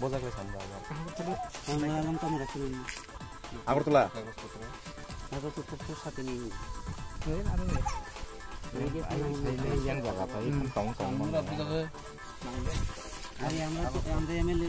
뭐 জায়গায় সামনে আমার বাংলাম তো আমরা শুনি আগরতলা কাগজপত্র কাগজপত্র সাথে নিয়ে নিই। yang jaga apa ini tong tong আরে আমরা তো আমরা এমএলএ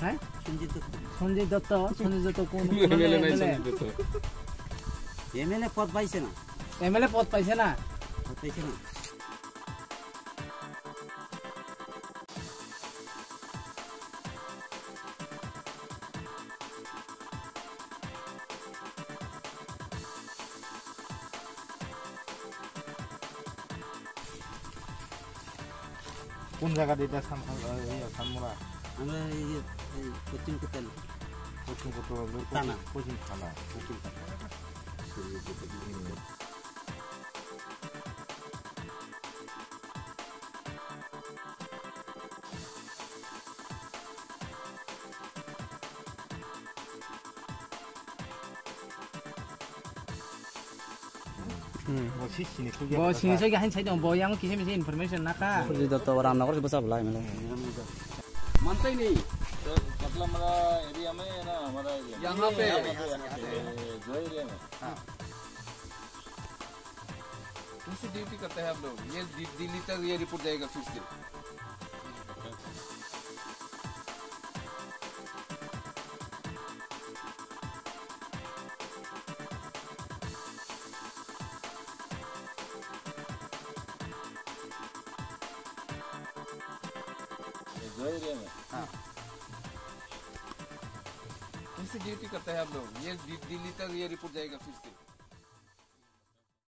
হ্যাঁ? সঞ্জিত দত্ত সঞ্জয় দত্ত সঞ্জয় দত্ত। কোন এমএলএ পদ পাইছে না? এমএলএ পদ পাইছে না? পদ পাইছে না। কোন জায়গা এটা সানফাল সানমুরা আমরা এই যে এই পশ্চিম কোতাল পশ্চিম কত থানা। পশ্চিম থানা পশ্চিম কোতাল bo sing so gahan sai dong yang kisi information naka jadi dokter orang nakor sebesar belah mana mantai nih मतलब हमारा ड्यूटी करते हैं आप लोग ये दिल्ली तक ये रिपोर्ट जाएगा फिर से में उनसे ड्यूटी करते हैं आप लोग। ये दिल्ली तक ये रिपोर्ट जाएगा फिर से।